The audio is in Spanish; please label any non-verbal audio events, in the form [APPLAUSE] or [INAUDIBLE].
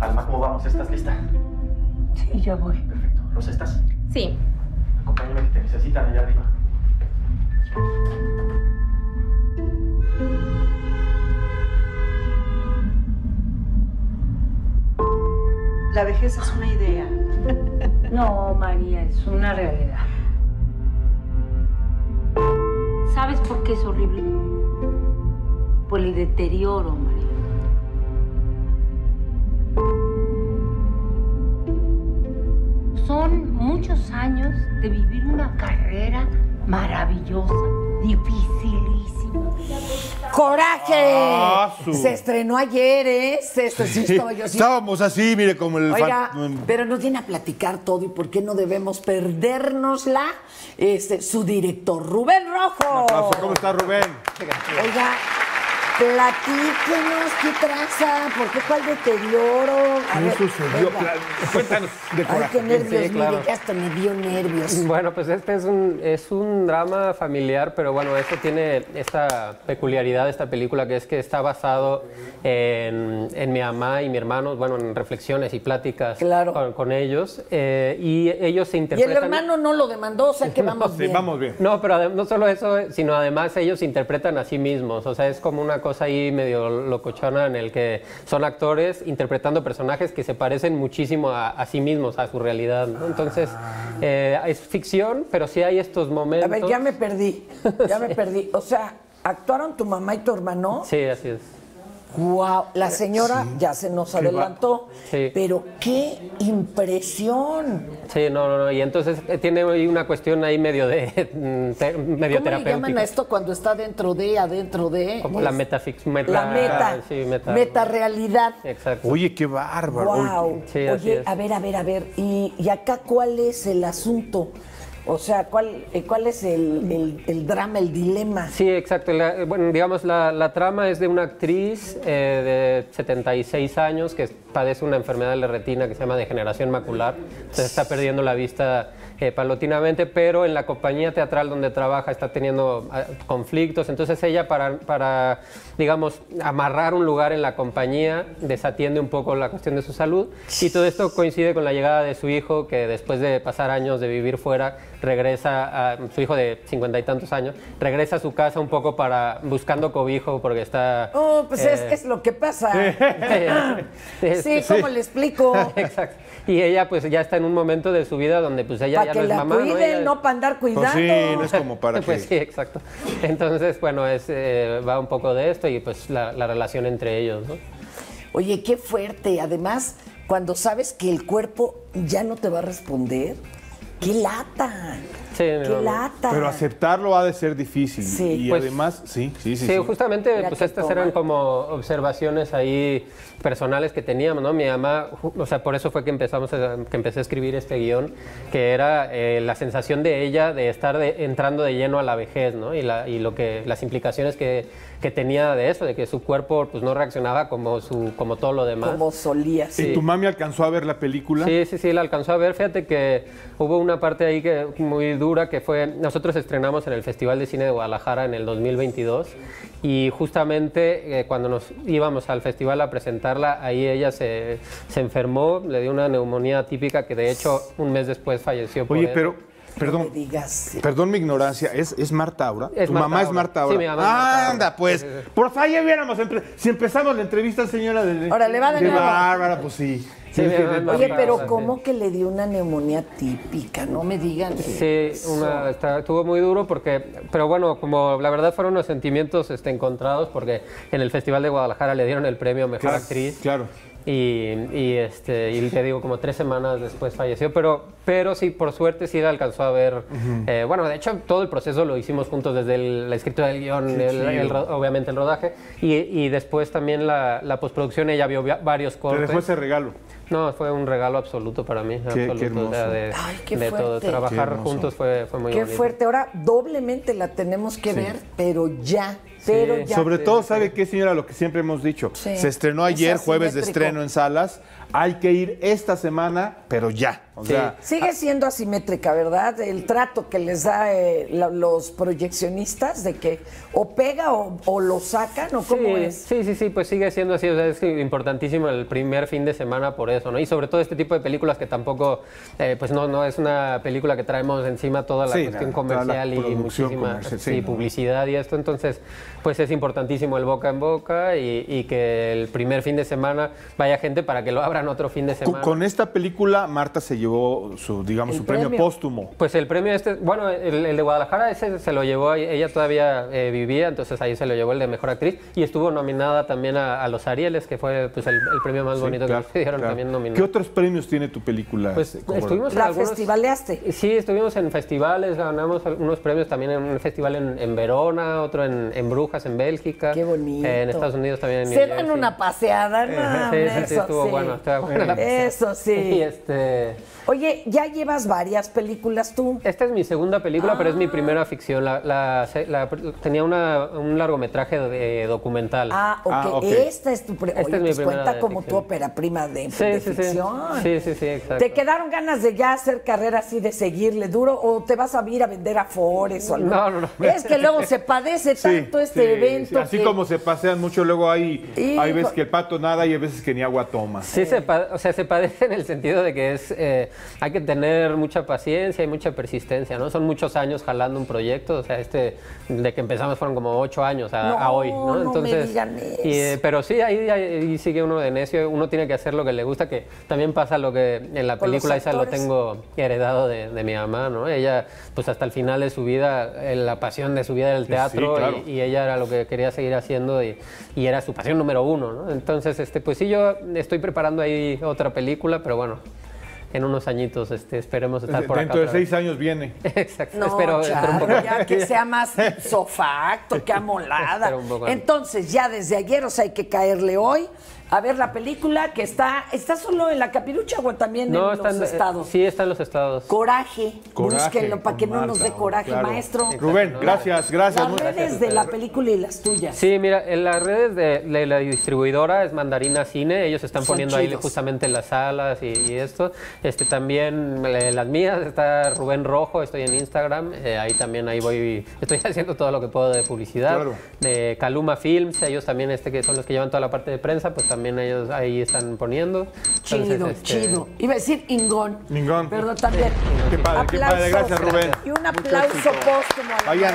Alma, ¿cómo vamos? ¿Estás lista? Sí, ya voy. Perfecto. ¿Rosa, estás? Sí. Acompáñame que te necesitan allá arriba. La vejez es una idea. [LAUGHS] No, María, es una realidad. ¿Sabes por qué es horrible? Por el deterioro, María. Años de vivir una carrera maravillosa, dificilísima. ¡Coraje! Ah, su- Se estrenó ayer, ¿eh? Se estrenó, sí estoy yo, sí. Estábamos así, mire, como el... Oiga, fan- pero nos viene a platicar todo y por qué no debemos perdérnosla. Este, su director, Rubén Rojo. Aplauso. ¿Cómo está Rubén? Oiga, platíquenos qué traza, por qué cuál deterioro. A ¿Qué ver, sucedió? Cuéntanos de Ay, qué nervios, Sí, claro. mire, que hasta me dio nervios. Bueno, pues este es un, es un drama familiar, pero bueno, eso tiene esta peculiaridad de esta película, que es que está basado en, en mi mamá y mi hermano, bueno, en reflexiones y pláticas Claro. con, con ellos, eh, y ellos se Y el interpretan... hermano no lo demandó, o sea que vamos [LAUGHS] bien. vamos bien. No, pero no solo eso, sino además ellos se interpretan a sí mismos. O sea, es como una cosa ahí medio locochona en el que son actores interpretando personajes que se parecen muchísimo a, a sí mismos, a su realidad. ¿no? Entonces, eh, es ficción, pero sí hay estos A momentos. ver, ya me perdí, ya me [LAUGHS] perdí. O sea, ¿actuaron tu mamá y tu hermano? Sí, así es. Wow, la señora ya se nos adelantó, Sí. pero qué impresión. Sí, no, no, no. Y entonces eh, tiene una cuestión ahí medio de [LAUGHS] te- medio ¿Cómo le llaman terapéutica. a esto cuando está dentro de, adentro de? Como Es la metafix, meta, La meta, sí, meta, meta realidad. Exacto. Oye, qué bárbaro. Oye, Wow. Oye, a ver, a ver, a ver. ¿Y, y acá cuál es el asunto? O sea, ¿cuál, eh, cuál es el, el- drama, el dilema? Sí, exacto. La- bueno, digamos, la, la trama es de una actriz eh, de 76 años que padece una enfermedad de la retina que se llama degeneración macular. Entonces está perdiendo la vista eh, paulatinamente, pero en la compañía teatral donde trabaja está teniendo ah, conflictos. Entonces ella, para, para, digamos, amarrar un lugar en la compañía, desatiende un poco la cuestión de su salud. Y todo esto coincide con la llegada de su hijo, que después de pasar años de vivir fuera, regresa a su hijo de cincuenta y tantos años, regresa a su casa un poco para buscando cobijo porque está. Oh, pues es, eh, es lo que pasa. [LAUGHS] este, Sí, ¿cómo le explico? [LAUGHS] Exacto. Y ella pues ya está en un momento de su vida donde pues ella ya que no es mamá, ¿no? cuiden, Ella- no para andar Pues cuidando. sí, no es como para [LAUGHS] Pues sí, exacto. Entonces, bueno, es, eh, va un poco de esto y pues la, la relación entre ellos, ¿no? Oye, qué fuerte. Además, cuando sabes que el cuerpo ya no te va a responder, qué lata. Sí, qué lata. Pero aceptarlo ha de ser difícil. Sí. Y Pues- además, sí, sí, sí. Sí, sí. justamente, Mira pues estas toma. eran como observaciones ahí personales que teníamos, ¿no? Mi mamá, o sea, por eso fue que empezamos, a- que empecé a escribir este guion, que era eh, la sensación de ella de estar de- entrando de lleno a la vejez, ¿no? Y, la, y lo que, las implicaciones que, que tenía de eso, de que su cuerpo, pues, no reaccionaba como su, como todo lo demás. Como solías. ¿Y tu mami alcanzó a ver la película? Sí, sí, sí, la alcanzó a ver. Fíjate que hubo una parte ahí que muy dura que fue, nosotros estrenamos en el Festival de Cine de Guadalajara en el 2022 y justamente eh, cuando nos íbamos al festival a presentarla, ahí ella se, se enfermó, le dio una neumonía típica que de hecho un mes después falleció. por Oye, eso. pero, perdón, digas. perdón mi ignorancia, ¿es, es Marta Aura? Es ¿Tu Marta mamá es. Marta Aura? Sí, mi mamá es Marta Aura. Anda, pues. Por favor, ya hubiéramos empe- Si empezamos la entrevista, señora de. Órale, va de Qué nuevo. bárbara, pues sí. Sí, Oye, pero. ¿cómo que le dio una neumonía típica? No me digan. Sí, una, está- estuvo muy duro porque, pero bueno, como la verdad fueron unos sentimientos este, encontrados porque en el Festival de Guadalajara le dieron el premio a Mejor Claro, Actriz. claro. Y, y, este, y te digo, como tres semanas después falleció, pero, pero sí, por suerte sí la alcanzó a ver. Eh, bueno, de hecho, todo el proceso lo hicimos juntos, desde el- la escritura del guion, el- el ro- obviamente el rodaje, y, y después también la, la postproducción, ella vio va- varios Te cortes. dejó ese regalo. No, fue un regalo absoluto para mí, qué absoluto. hermoso. o sea, de, Ay, qué de todo. Trabajar juntos fue, fue muy Qué bonito. fuerte. Ahora doblemente la tenemos que ver, pero ya. Pero ya. Sobre todo, ¿sabe qué, señora? Lo que siempre hemos dicho. Sí. Se estreó Es ayer, jueves de estreno en salas. Hay que ir esta semana, pero ya. O Sí. sea, Sigue siendo asimétrica, ¿verdad? El trato que les da eh, la- los proyeccionistas de que o pega o, o lo sacan o cómo sí, es. Sí, sí, sí, pues sigue siendo así, o sea, es importantísimo el primer fin de semana por eso, ¿no? Y sobre todo este tipo de películas que tampoco, eh, pues no, no es una película que traemos encima toda la Sí, cuestión la comercial y muchísima comercial, sí, sí, ¿no? publicidad y esto, entonces, pues es importantísimo el boca en boca y, y que el primer fin de semana vaya gente para que lo otro fin de con, semana. con esta película, Marta se llevó su, digamos, su premio, premio. póstumo. Pues el premio este, bueno, el, el de Guadalajara ese se lo llevó, ella todavía eh, vivía, entonces ahí se lo llevó el de Mejor Actriz y estuvo nominada también a, a los Arieles, que fue pues el, el premio más Sí, bonito claro, que nos dieron claro. también ¿Qué nominado. otros premios tiene tu película? Pues este, estuvimos en La algunos- festivaleaste. Sí, estuvimos en festivales, ganamos algunos premios también en un festival en, en Verona, otro en, en Brujas, en Bélgica. Qué bonito. eh, en Estados Unidos también. en Se dan una paseada, no, [LAUGHS] Sí, sí, sí, estuvo sí. bueno, estuvo buena la Eso sí. Y este... Oye, ya llevas varias películas tú. Esta es mi segunda película, pero es Ah. mi primera ficción. La, la- la- tenía una- un largometraje de, documental. Ah, ok. Ah, ok. Esta es tu pre- Esta Oye, es mi pues primera cuenta de como tu ópera prima de, Sí, de sí, sí. ficción. Sí, sí, sí, exacto. ¿Te quedaron ganas de ya hacer carrera así, de seguirle duro, o te vas a ir a vender a Fores o algo? No, no, no. Es que luego se padece [LAUGHS] Sí, tanto este sí, evento. sí. Así que- como se pasean mucho, luego hay, hay veces que el pato nada y hay veces que ni agua toma. Sí, se, pa- o sea, se padece en el sentido de que es, eh, hay que tener mucha paciencia y mucha persistencia, ¿no? Son muchos años jalando un proyecto, o sea, este, de que empezamos fueron como ocho años a, No, a hoy, no ¿no? me digan eso. y, eh, pero sí, ahí, ahí sigue uno de necio, uno tiene que hacer lo que le gusta, que también pasa lo que en la película esa lo tengo heredado de, de mi mamá, ¿no? Ella, pues hasta el final de su vida, eh, la pasión de su vida era el Sí, teatro claro. y, y ella era lo que quería seguir haciendo y, y era su pasión número uno, ¿no? Entonces, este, pues sí, yo estoy preparando ahí otra película, pero bueno, en unos añitos este, esperemos estar por acá. Dentro de seis años viene. [LAUGHS] Exacto, No, espero, [LAUGHS] espero un poco. ya que sea más sofacto, que amolada. Entonces, ya desde ayer, o sea, hay que caerle hoy a ver la película que está, ¿está solo en la capirucha o también No, en están, los estados? sí, está en los estados. Coraje, Coraje, búsquenlo para que no nos dé coraje, claro. maestro. Rubén, gracias, gracias. Las redes de la película y las tuyas. Sí, mira, en las redes de, de la distribuidora es Mandarina Cine, ellos están Son poniendo ahí justamente las salas y, y esto. Este también eh, las mías está Rubén Rojo, estoy en Instagram, eh, ahí también ahí voy, estoy [LAUGHS] haciendo todo lo que puedo de publicidad. Claro. De Caluma Films, ellos también este que son los que llevan toda la parte de prensa, pues también ellos ahí están poniendo. Chido, Entonces, este, chido. Iba a decir Ingón. Ingón. Perdón, también. Qué padre, qué padre. Gracias, Rubén. Y un aplauso póstumo Vayan